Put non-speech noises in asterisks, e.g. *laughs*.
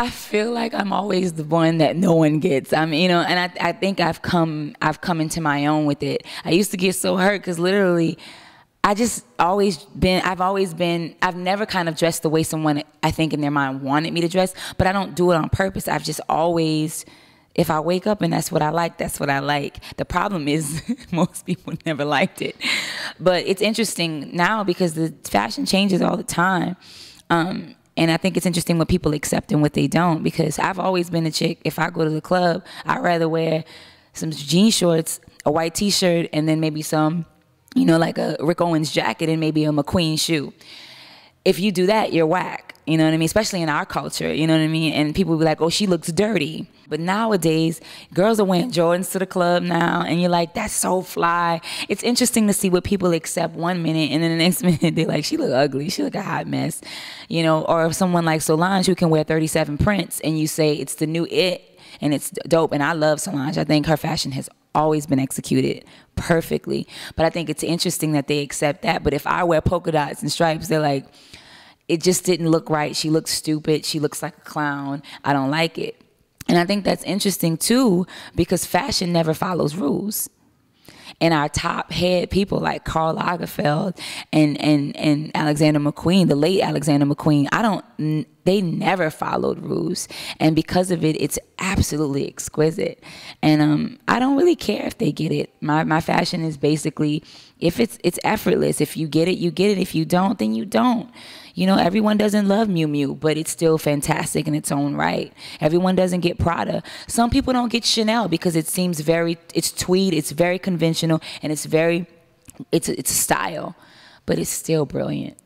I feel like I'm always the one that no one gets. I mean, you know, and I, I think I've come I've come into my own with it. I used to get so hurt because literally, I just always been I've always been I've never kind of dressed the way someone I think in their mind wanted me to dress, but I don't do it on purpose. I've just always if I wake up and that's what I like, that's what I like. The problem is *laughs* most people never liked it. But it's interesting now because the fashion changes all the time. Um, and I think it's interesting what people accept and what they don't because I've always been a chick. If I go to the club, I'd rather wear some jean shorts, a white t shirt, and then maybe some, you know, like a Rick Owens jacket and maybe a McQueen shoe. If you do that, you're whack. You know what I mean? Especially in our culture, you know what I mean? And people be like, oh, she looks dirty. But nowadays, girls are wearing Jordans to the club now, and you're like, that's so fly. It's interesting to see what people accept one minute, and then the next *laughs* minute they're like, she look ugly, she look a hot mess, you know. Or if someone like Solange who can wear 37 prints, and you say it's the new it, and it's dope. And I love Solange. I think her fashion has always been executed perfectly. But I think it's interesting that they accept that. But if I wear polka dots and stripes, they're like, it just didn't look right. She looks stupid. She looks like a clown. I don't like it. And I think that's interesting too, because fashion never follows rules. And our top head people like Karl Lagerfeld and, and, and Alexander McQueen, the late Alexander McQueen, I don't, they never followed rules. And because of it, it's absolutely exquisite. And um, I don't really care if they get it. My, my fashion is basically, if it's, it's effortless. If you get it, you get it. If you don't, then you don't. You know, everyone doesn't love Miu Miu, but it's still fantastic in its own right. Everyone doesn't get Prada. Some people don't get Chanel because it seems very, it's tweed, it's very conventional, and it's very, it's it's style, but it's still brilliant.